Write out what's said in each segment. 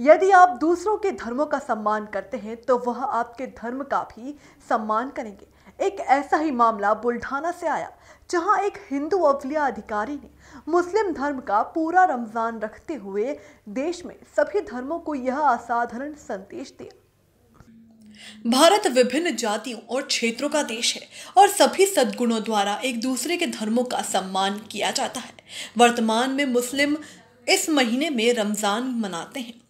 यदि आप दूसरों के धर्मों का सम्मान करते हैं तो वह आपके धर्म का भी सम्मान करेंगे। एक ऐसा ही मामला बुल्ढाना से आया, जहाँ एक हिंदू अवलिया अधिकारी ने मुस्लिम धर्म का पूरा रमज़ान रखते हुए देश में सभी धर्मों को यह असाधारण संदेश दिया। भारत विभिन्न जातियों और क्षेत्रों का देश है, और सभी सद्गुणों द्वारा एक दूसरे के धर्मों का सम्मान किया जाता है। वर्तमान में मुस्लिम इस महीने में रमज़ान मनाते हैं।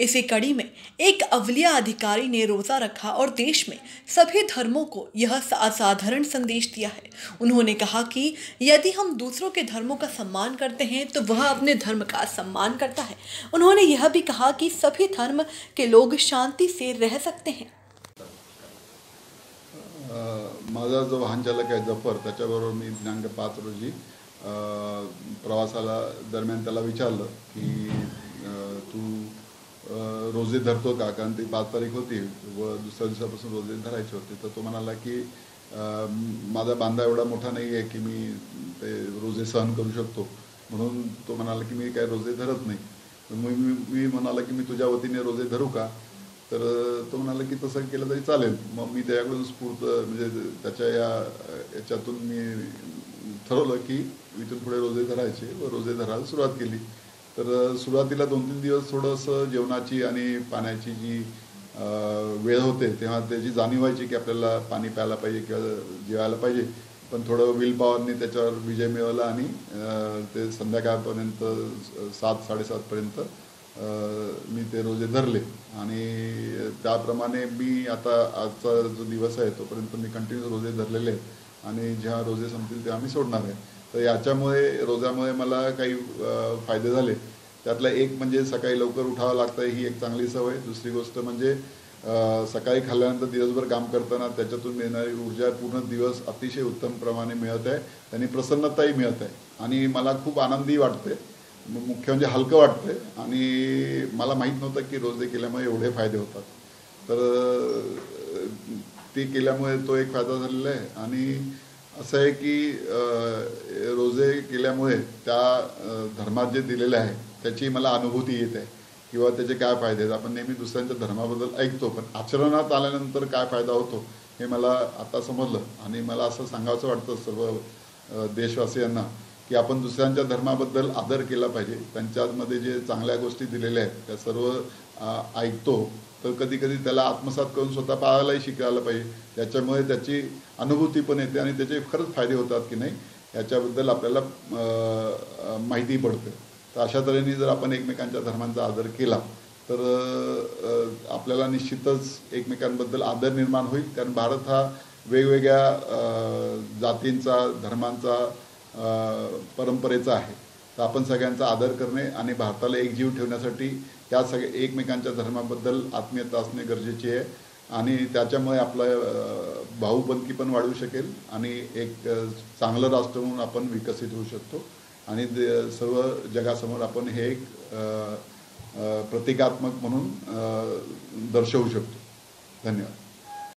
इसी कड़ी में एक अवलिया अधिकारी ने रोजा रखा और देश में सभी धर्मों को यह असाधारण संदेश दिया है। उन्होंने कहा कि यदि हम दूसरों के धर्मों का सम्मान करते हैं तो वह अपने धर्म का सम्मान करता है। उन्होंने यह भी कहा कि सभी धर्म के लोग शांति से रह सकते हैं। माझा जो वाहन चालक आहे ज़फ़र, त्याच्याबरोबर मी दिनांक पाच रोजी प्रवासाला दरम्यान त्याला विचारलं की तू रोजे धरतो का कारण ती पाच तारीख होती व दुसऱ्या दिवसापासून रोजे धरायचे होते. तर तो म्हणाला की माझा बांधा एवढा मोठा नाही आहे की मी ते रोजे सहन करू शकतो. म्हणून तो म्हणाला की मी काय रोजे धरत नाही. तर मी मी म्हणाला की मी तुझ्या वतीने रोजे धरू का? तर तो म्हणाला की तसं केलं तरी चालेल. मग मी त्याच्याकडून स्फूर्त म्हणजे त्याच्या या याच्यातून मी ठरवलं की इथून पुढे रोजे धरायचे व रोजे धरायला सुरुवात केली. तर सुरुवातीला दोन तीन दिवस थोडंसं जेवणाची आणि पाण्याची जी वेळ होते तेव्हा त्याची जाणीव व्हायची की आपल्याला पाणी प्यायला पाहिजे किंवा जेवायला पाहिजे. पण थोडं विल पॉवरनी त्याच्यावर विजय मिळवला आणि ते संध्याकाळपर्यंत सात साडेसातपर्यंत मी ते रोजे धरले. आणि त्याप्रमाणे मी आता आजचा जो दिवस आहे तोपर्यंत मी कंटिन्यू रोजे धरलेले आहेत. आणि जेव्हा रोजे संपतील तेव्हा मी सोडणार आहे. तर याच्यामुळे रोजामुळे मला काही फायदे झाले. त्यातला एक म्हणजे सकाळी लवकर उठावं लागतं ही एक चांगली सवय. दुसरी गोष्ट म्हणजे सकाळी खाल्ल्यानंतर दिवसभर काम करताना त्याच्यातून मिळणारी ऊर्जा पूर्ण दिवस अतिशय उत्तम प्रमाणे मिळत आहे आणि प्रसन्नताही मिळत आहे. आणि मला खूप आनंदी वाटते मुख्य म्हणजे हलकं वाटतंय. आणि मला माहीत नव्हतं की रोजे केल्यामुळे एवढे फायदे होतात. तर ते केल्यामुळे तो एक फायदा झालेला आहे. आणि असं आहे की रोजे केल्यामुळे त्या धर्मात जे दिलेलं आहे त्याची मला अनुभूती येत आहे. किंवा त्याचे काय फायदे आहेत? आपण नेहमी दुसऱ्यांच्या धर्माबद्दल ऐकतो पण आचरणात आल्यानंतर काय फायदा होतो हे मला आता समजलं. आणि मला असं सांगावंसं वाटतं सर्व देशवासियांना की आपण दुसऱ्यांच्या धर्माबद्दल आदर केला पाहिजे. त्यांच्यामध्ये जे चांगल्या गोष्टी दिलेल्या आहेत त्या सर्व ऐकतो. तर कधी कधी त्याला आत्मसात करून स्वतः पाळायलाही शिकायला पाहिजे. त्याच्यामुळे त्याची अनुभूती पण येते आणि त्याचे खरंच फायदे होतात की नाही याच्याबद्दल आपल्याला माहिती पडते. तर अशा तऱ्हेने जर आपण एकमेकांच्या धर्मांचा आदर केला तर आपल्याला निश्चितच एकमेकांबद्दल आदर निर्माण होईल. कारण भारत हा वेगवेगळ्या जातींचा धर्मांचा परंपरेचा आहे. तर आपण सगळ्यांचा आदर करणे आणि भारताला एकजीव ठेवण्यासाठी या सगळ्या एकमेकांच्या धर्माबद्दल आत्मीयता असणे गरजेचे आहे. आणि त्याच्यामुळे आपलं भाऊबंदकी पण वाढू शकेल आणि एक चांगलं राष्ट्र म्हणून आपण विकसित होऊ शकतो. आणि सर्व जगासमोर आपण हे एक प्रतिकात्मक म्हणून दर्शवू शकतो. धन्यवाद.